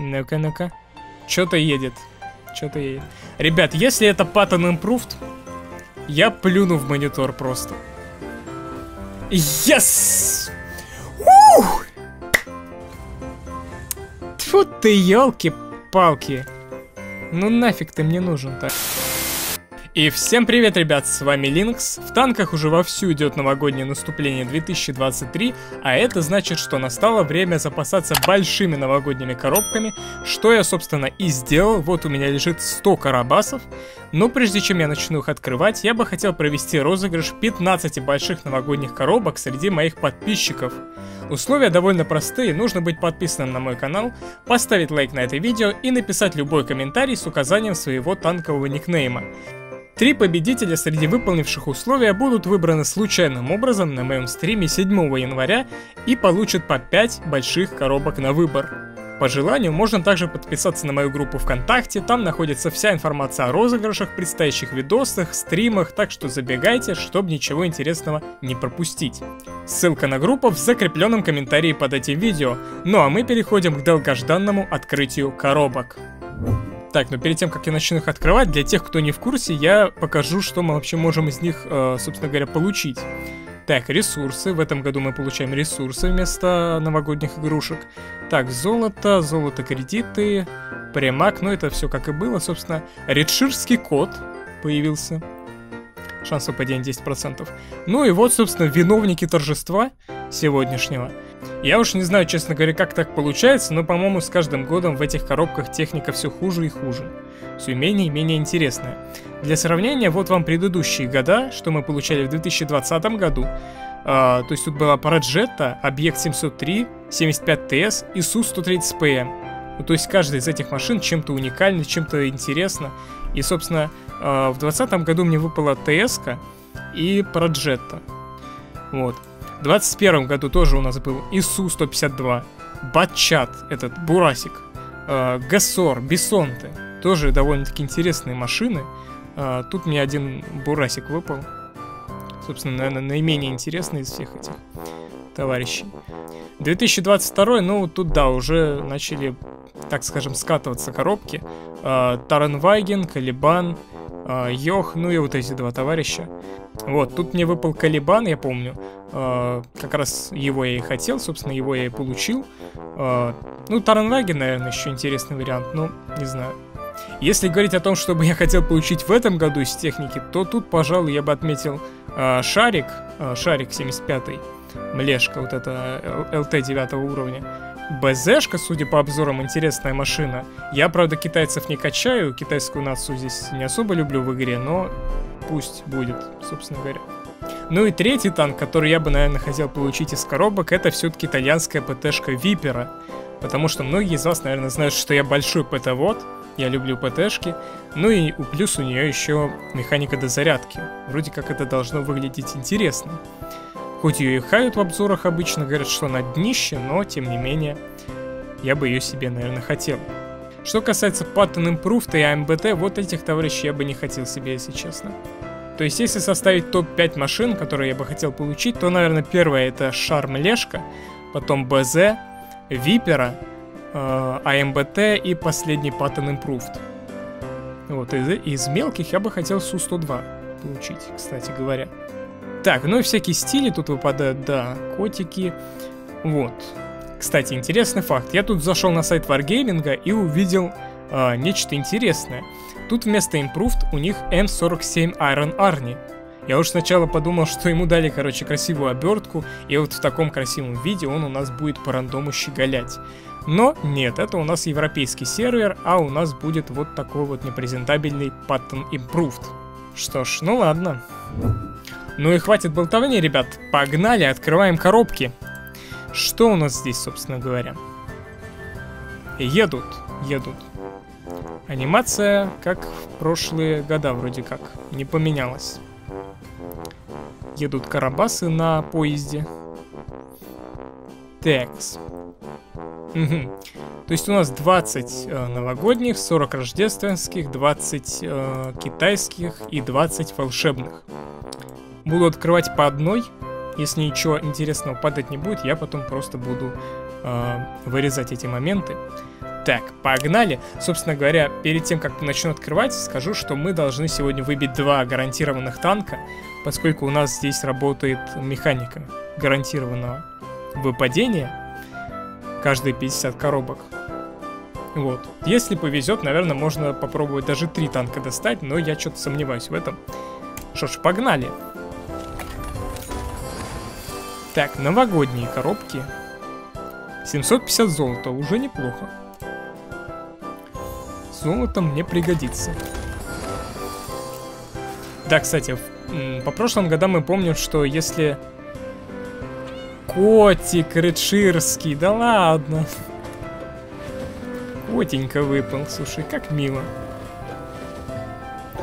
Ну-ка, ну-ка. Что-то едет. Что-то едет. Ребят, если это Pattern Improved, я плюну в монитор просто. Yes! Ух! Тьфу ты, елки-палки. Ну нафиг ты мне нужен так. И всем привет, ребят, с вами Линкс. В танках уже вовсю идет новогоднее наступление 2023, а это значит, что настало время запасаться большими новогодними коробками, что я, собственно, и сделал. Вот у меня лежит 100 карабасов. Но прежде чем я начну их открывать, я бы хотел провести розыгрыш 15 больших новогодних коробок среди моих подписчиков. Условия довольно простые, нужно быть подписанным на мой канал, поставить лайк на это видео и написать любой комментарий с указанием своего танкового никнейма. Три победителя среди выполнивших условия будут выбраны случайным образом на моем стриме 7 января и получат по 5 больших коробок на выбор. По желанию можно также подписаться на мою группу ВКонтакте, там находится вся информация о розыгрышах, предстоящих видосах, стримах, так что забегайте, чтобы ничего интересного не пропустить. Ссылка на группу в закрепленном комментарии под этим видео. Ну а мы переходим к долгожданному открытию коробок. Так, но перед тем, как я начну их открывать, для тех, кто не в курсе, я покажу, что мы вообще можем из них, э, собственно говоря, получить. Так, ресурсы. В этом году мы получаем ресурсы вместо новогодних игрушек. Так, золото, золото-кредиты, премак, ну это все как и было, собственно. Редширский код появился. Шанс выпадения 10%. Ну и вот, собственно, виновники торжества сегодняшнего – я уж не знаю, честно говоря, как так получается, но, по-моему, с каждым годом в этих коробках техника все хуже и хуже. Все менее и менее интересная. Для сравнения, вот вам предыдущие года, что мы получали в 2020 году. А, то есть тут была Параджетта, Объект 703, 75ТС и Су-130ПМ. Ну, то есть каждая из этих машин чем-то уникальна, чем-то интересна. И, собственно, а, в 2020 году мне выпала ТС и Параджетта. Вот. В 21 году тоже у нас был ИСУ-152, Батчат, этот Бурасик, э, Гассор, Бессонте. Тоже довольно-таки интересные машины. Э, тут мне один Бурасик выпал. Собственно, наверное, наименее интересный из всех этих товарищей. 2022, ну, тут, да, уже начали, так скажем, скатываться коробки. Э, Таренвайген, Калибан, Йох, ну и вот эти два товарища. Вот, тут мне выпал Калибан, я помню. Э, как раз его я и хотел, собственно, его я и получил. Э, ну, Таранваген, наверное, еще интересный вариант, но не знаю. Если говорить о том, что бы я хотел получить в этом году из техники, то тут, пожалуй, я бы отметил э, Шарик, э, Шарик 75-й, Млешка, вот это ЛТ 9 уровня. БЗшка, судя по обзорам, интересная машина. Я, правда, китайцев не качаю, китайскую нацию здесь не особо люблю в игре, но пусть будет, собственно говоря. Ну и третий танк, который я бы, наверное, хотел получить из коробок, это все-таки итальянская ПТшка Випера. Потому что многие из вас, наверное, знают, что я большой ПТ-вод, я люблю ПТшки. Ну и плюс у нее еще механика дозарядки. Вроде как это должно выглядеть интересно. Хоть ее и хают в обзорах обычно, говорят, что на днище, но тем не менее, я бы ее себе, наверное, хотел. Что касается Pattern Improved и AMBT, вот этих товарищей я бы не хотел себе, если честно. То есть, если составить топ-5 машин, которые я бы хотел получить, то, наверное, первое это Шарм Лешка, потом БЗ, Випера, э, АМБТ и последний Pattern Improved. Вот, из, из мелких я бы хотел Су-102 получить, кстати говоря. Так, ну и всякие стили тут выпадают, да, котики. Вот. Кстати, интересный факт. Я тут зашел на сайт Wargaming и увидел э, нечто интересное. Тут вместо Improved у них M47 Iron Arnie. Я уж сначала подумал, что ему дали, короче, красивую обертку, и вот в таком красивом виде он у нас будет по рандому щеголять. Но нет, это у нас европейский сервер, а у нас будет вот такой вот непрезентабельный Pattern Improved. Что ж, ну ладно. Ну и хватит болтовни, ребят. Погнали, открываем коробки. Что у нас здесь, собственно говоря? Едут, едут. Анимация, как в прошлые года вроде как, не поменялась. Едут карабасы на поезде. Текс. Угу. То есть у нас 20 э, новогодних, 40 рождественских, 20 э, китайских и 20 волшебных. Буду открывать по одной. Если ничего интересного падать не будет, я потом просто буду э, вырезать эти моменты. Так, погнали. Собственно говоря, перед тем, как начну открывать, скажу, что мы должны сегодня выбить два гарантированных танка, поскольку у нас здесь работает механика гарантированного выпадения каждые 50 коробок. Вот. Если повезет, наверное, можно попробовать даже три танка достать, но я что-то сомневаюсь в этом. Что ж, погнали. Так, новогодние коробки. 750 золота, уже неплохо. Золото мне пригодится. Да, кстати, по прошлым годам мы помним, что если... Котик Редширский, да ладно. Котенька выпал, слушай, как мило.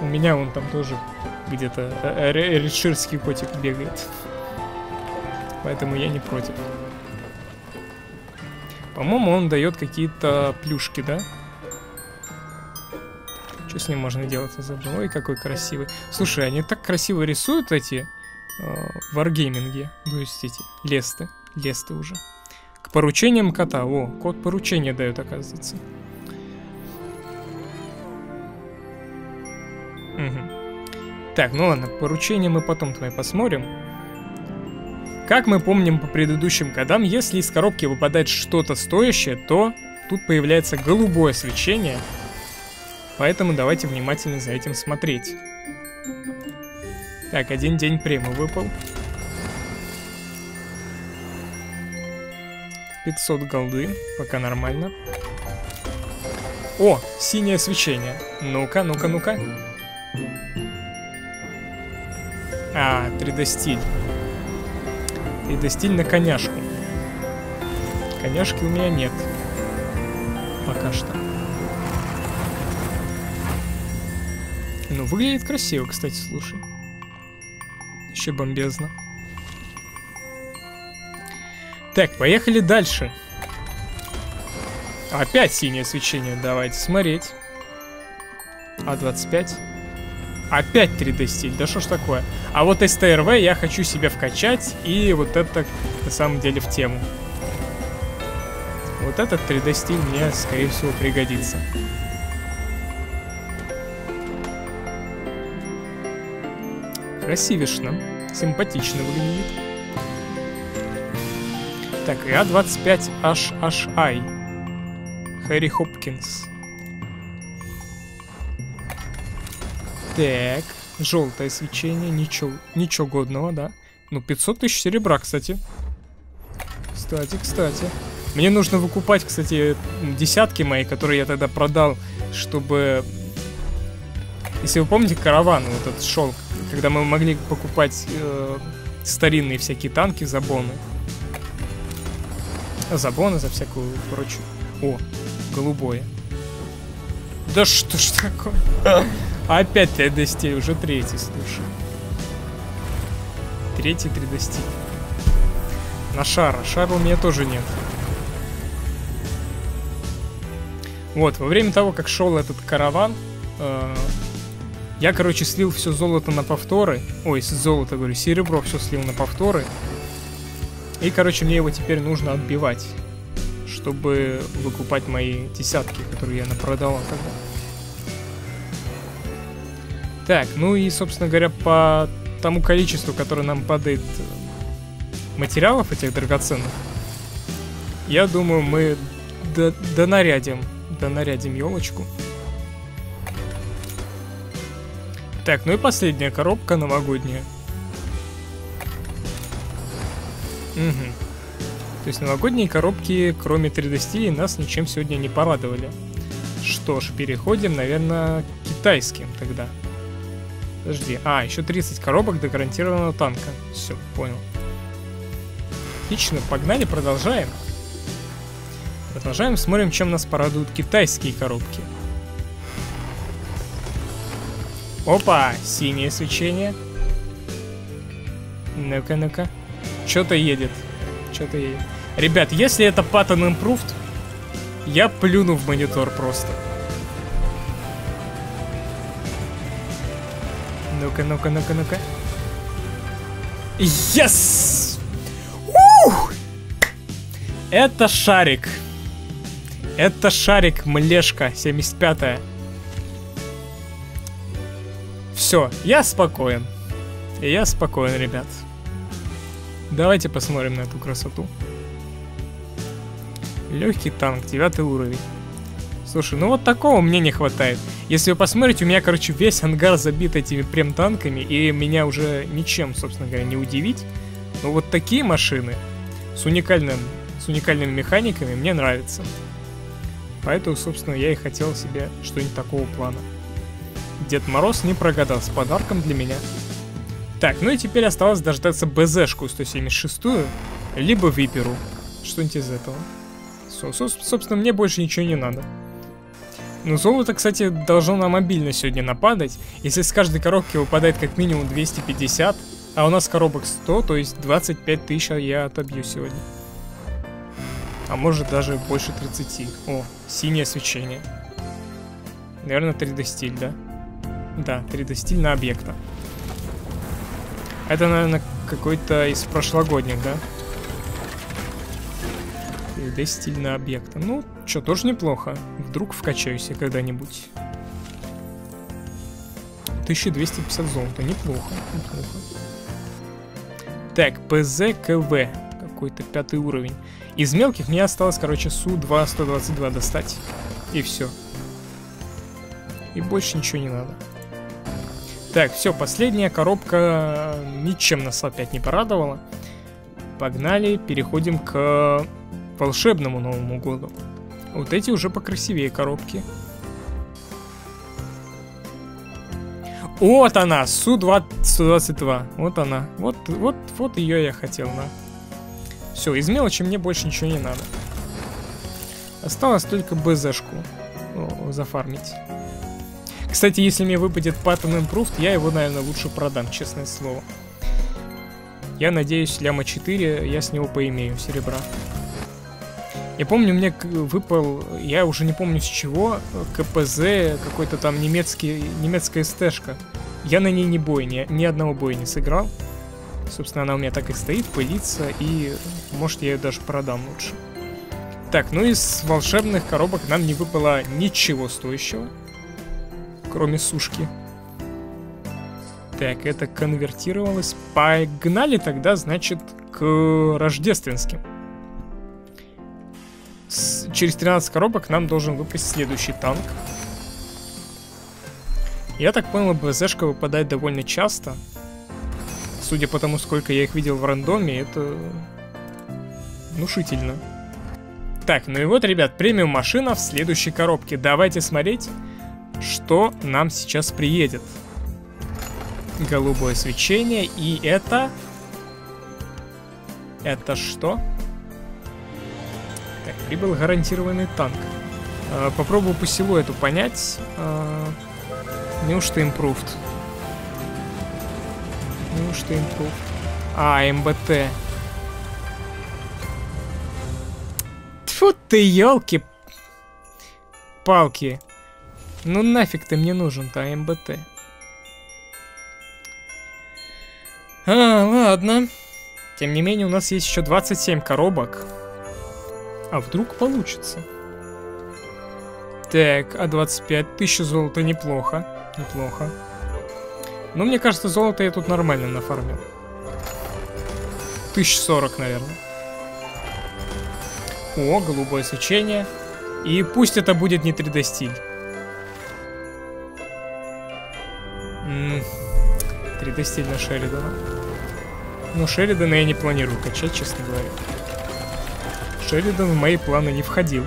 У меня он там тоже где-то э, э, редширский котик бегает. Поэтому я не против. По-моему, он дает какие-то плюшки, да? Что с ним можно делать? Забыл. Ой, какой красивый. Слушай, они так красиво рисуют эти э, варгейминги. То есть эти лесты. Лесты уже. К поручениям кота. О, код поручения дает, оказывается. Угу. Так, ну ладно, поручения мы потом твои посмотрим. Как мы помним по предыдущим годам, если из коробки выпадает что-то стоящее, то тут появляется голубое свечение. Поэтому давайте внимательно за этим смотреть. Так, один день према выпал. 500 голды, пока нормально. О, синее свечение. Ну-ка, ну-ка, ну-ка. А, 3D стиль. И достиль на коняшку. Коняшки у меня нет. Пока что. Ну, выглядит красиво, кстати, слушай. Еще бомбезно. Так, поехали дальше. Опять синее свечение. Давайте смотреть. А25. Опять 3D стиль, да что ж такое? А вот СТРВ я хочу себе вкачать, и вот это на самом деле в тему. Вот этот 3D стиль мне, скорее всего, пригодится. Красивишно, симпатично выглядит. Так, и А25HHI. Хэри Хопкинс. Так, желтое свечение, ничего, ничего годного, да. Ну, 500 тысяч серебра, кстати. Кстати, кстати. Мне нужно выкупать, кстати, десятки мои, которые я тогда продал, чтобы... Если вы помните, караван вот этот шел, когда мы могли покупать э, старинные всякие танки, забоны. Забоны за всякую прочую. О, голубое. Да что ж такое? Опять 3D стиль, уже третий, слушай. Третий 3D стиль. На шара. Шара у меня тоже нет. Вот, во время того, как шел этот караван, э, я, короче, слил все золото на повторы. Ой, золото, говорю, серебро все слил на повторы. И, короче, мне его теперь нужно отбивать, чтобы выкупать мои десятки, которые я напродал тогда. Так, ну и, собственно говоря, по тому количеству, которое нам падает э, материалов этих драгоценных, я думаю, мы донарядим, донарядим елочку. Так, ну и последняя коробка новогодняя. Угу. То есть новогодние коробки, кроме 3D стилей, нас ничем сегодня не порадовали. Что ж, переходим, наверное, к китайским тогда. Подожди. А, еще 30 коробок до гарантированного танка. Все, понял. Отлично, погнали, продолжаем. Продолжаем, смотрим, чем нас порадуют китайские коробки. Опа, синее свечение. Ну-ка, ну-ка. Что-то едет. Что-то едет. Ребят, если это Pattern Improved, я плюну в монитор просто. Ну-ка, ну-ка, ну-ка, ну-ка. Yes! Ух! Это шарик. Это шарик Млешка 75 -я. Все, я спокоен. Я спокоен, ребят. Давайте посмотрим на эту красоту. Легкий танк, девятый уровень. Слушай, ну вот такого мне не хватает. Если вы посмотрите, у меня, короче, весь ангар забит этими прем-танками, и меня уже ничем, собственно говоря, не удивить. Но вот такие машины с, уникальным, с уникальными механиками мне нравятся. Поэтому, собственно, я и хотел себе что-нибудь такого плана. Дед Мороз не прогадал с подарком для меня. Так, ну и теперь осталось дождаться БЗшку 176, либо Виперу. Что-нибудь из этого. Со собственно, мне больше ничего не надо. Ну, золото, кстати, должно на мобильно сегодня нападать. Если с каждой коробки выпадает как минимум 250, а у нас коробок 100, то есть 25 тысяч я отобью сегодня. А может даже больше 30. О, синее свечение. Наверное, 3D стиль, да? Да, 3D стиль на объекта. Это, наверное, какой-то из прошлогодних, да? 3D стиль на объекта. Ну, что, тоже неплохо. Вдруг вкачаюсь я когда-нибудь. 1250 золота. Неплохо, неплохо. Так, ПЗКВ. Какой-то пятый уровень. Из мелких мне осталось, короче, Су-2 122 достать. И все. И больше ничего не надо. Так, все, последняя коробка ничем нас опять не порадовала. Погнали, переходим к волшебному Новому году. Вот эти уже покрасивее коробки. Вот она, Су-122. Вот она. Вот, вот, вот ее я хотел, на. Все, из мелочи мне больше ничего не надо. Осталось только БЗшку зафармить. Кстати, если мне выпадет Pattern Improved, я его, наверное, лучше продам, честное слово. Я надеюсь, ляма 4 я с него поимею серебра. Я помню, мне выпал, я уже не помню с чего, КПЗ, какой-то там немецкий, немецкая стэшка. Я на ней не бой, ни, ни одного боя не сыграл. Собственно, она у меня так и стоит, пылится, и может я ее даже продам лучше. Так, ну из волшебных коробок нам не выпало ничего стоящего, кроме сушки. Так, это конвертировалось. Погнали тогда, значит, к рождественским через 13 коробок нам должен выпасть следующий танк. Я так понял, БЗшка выпадает довольно часто. Судя по тому, сколько я их видел в рандоме, это внушительно. Так, ну и вот, ребят, премиум машина в следующей коробке. Давайте смотреть, что нам сейчас приедет. Голубое свечение, и это... Это что? Так, прибыл гарантированный танк. Э, попробую по силуэту понять. Э, неужто improved? Неужто improved? А, МБТ. Тьфу ты, елки палки. Ну нафиг ты мне нужен-то, МБТ. А, ладно. Тем не менее, у нас есть еще 27 коробок. А вдруг получится? Так, а 25 тысяч золота неплохо. Неплохо. Но мне кажется, золото я тут нормально нафармил. 1040, наверное. О, голубое свечение. И пусть это будет не 3D стиль. 3D стиль на Шеридана. Но Шеридана я не планирую качать, честно говоря. Шеридан в мои планы не входил.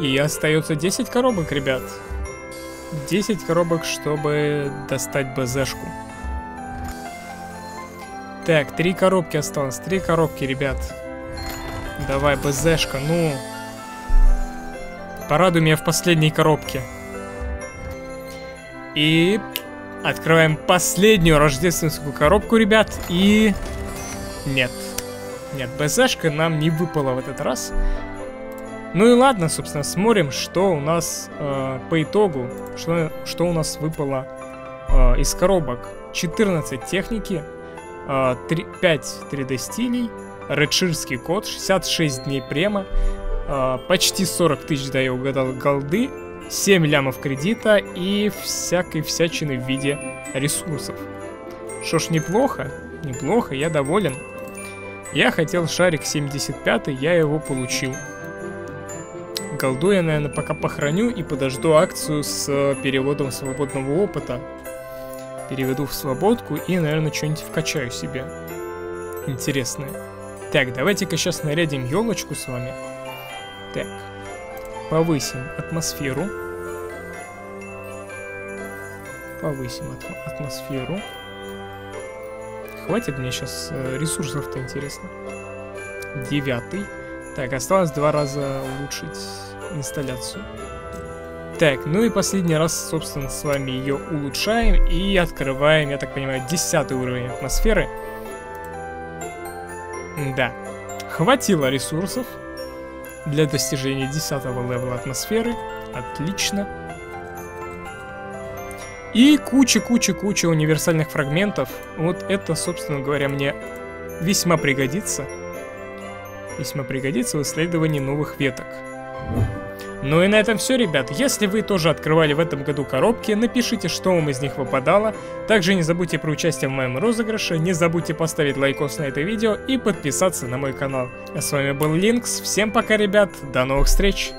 И остается 10 коробок, ребят. 10 коробок, чтобы достать БЗшку. Так, три коробки осталось. Три коробки, ребят. Давай, БЗшка, ну. Порадуй меня в последней коробке. И открываем последнюю рождественскую коробку, ребят. И... Нет. Нет, БЗшка нам не выпала в этот раз. Ну и ладно, собственно, смотрим, что у нас э, по итогу, что, что у нас выпало э, из коробок. 14 техники, э, 3, 5 3D стилей, редширский код, 66 дней према, э, почти 40 тысяч, да, я угадал, голды, 7 лямов кредита и всякой всячины в виде ресурсов. Что ж, неплохо, неплохо, я доволен. Я хотел шарик 75, я его получил. Голду я, наверное, пока похороню и подожду акцию с э, переводом свободного опыта. Переведу в свободку и, наверное, что-нибудь вкачаю себе. Интересное. Так, давайте-ка сейчас нарядим елочку с вами. Так. Повысим атмосферу. Повысим ат атмосферу. Хватит мне сейчас э, ресурсов-то интересно. Девятый. Так, осталось два раза улучшить инсталляцию. Так, ну и последний раз, собственно, с вами ее улучшаем и открываем, я так понимаю, десятый уровень атмосферы. Да, хватило ресурсов для достижения десятого левела атмосферы. Отлично. И куча-куча-куча универсальных фрагментов. Вот это, собственно говоря, мне весьма пригодится. Весьма пригодится в исследовании новых веток. Ну и на этом все, ребят. Если вы тоже открывали в этом году коробки, напишите, что вам из них выпадало. Также не забудьте про участие в моем розыгрыше, не забудьте поставить лайкос на это видео и подписаться на мой канал. А с вами был Линкс, всем пока, ребят, до новых встреч!